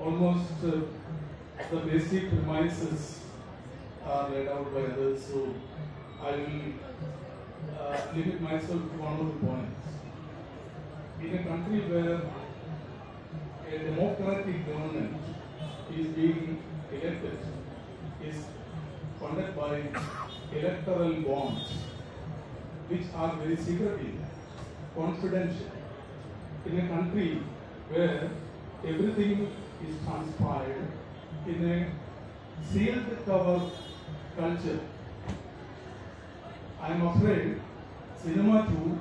Almost uh, the basic premises are laid out by others, so I will uh, limit myself to one or two points. In a country where a democratic government is being elected, is funded by electoral bonds, which are very secretive, confidential. In a country where everything is transpired in a sealed cover culture, I am afraid cinema too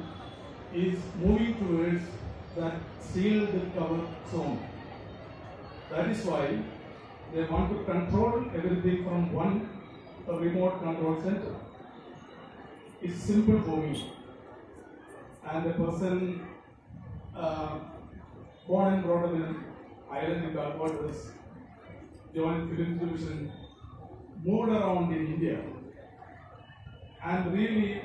is moving towards that sealed cover zone. That is why they want to control everything from one remote control center. It's simple for me. And the person uh, born and brought up in an island in Galapagos, joined film division, moved around in India, and really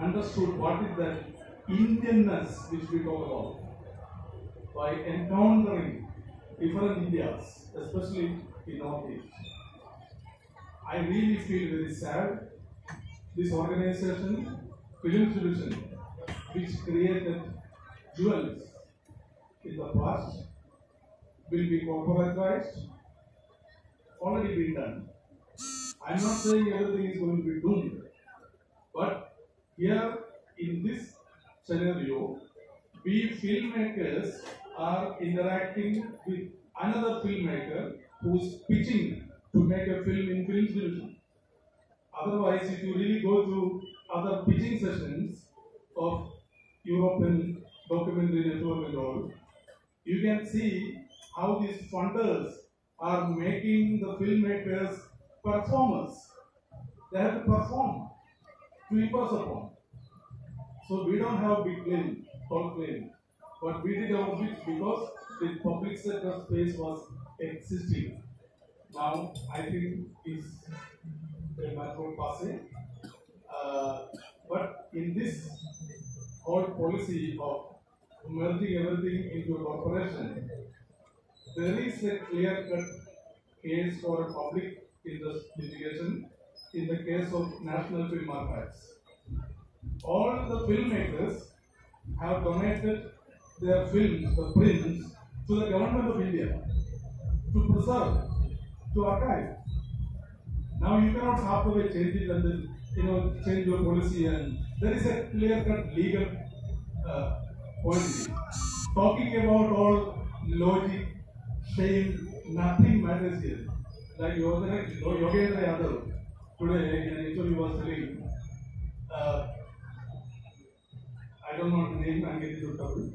understood what is that Indianness which we talk about by encountering different Indias, especially in Northeast. I really feel very sad. This organization, Films Division, which created jewels in the past, will be corporatized, already been done. I'm not saying everything is going to be doomed, but here in this scenario, we filmmakers are interacting with another filmmaker who's pitching to make a film in film division. Otherwise, if you really go to other pitching sessions of European documentary network and all, you can see how these funders are making the filmmakers performers. They have to perform to impress upon. So we don't have big claim, tall claim, but we did our bit because the public sector space was existing. Now I think is a matter of passing. Uh, but in this whole policy of merging everything into a corporation, there is a clear-cut case for a public interest litigation in the case of National Film Archives. All the filmmakers have donated their films, the prints, to the government of India to preserve, to archive. Now you cannot halfway change it and then you know change your policy and there is a clear-cut legal uh, policy. Talking about all logic, saying nothing matters here. Like Yogendra Yadav today in an interview was telling, uh, I don't know the name, I'm getting into trouble.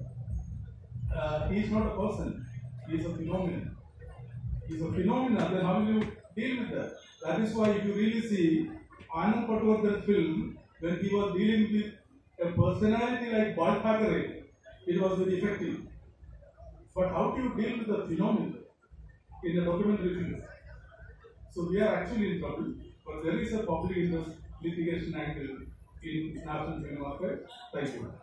Uh, he is not a person, he is a phenomenon. He is a phenomenon, then how will you deal with that? That is why if you really see Anand Patwardhan film, when he was dealing with a personality like Bal Thackeray, it was very effective. But how do you deal with the phenomenon in a documentary film? So we are actually in trouble, but there is a public interest litigation angle in National Archive. Thank you.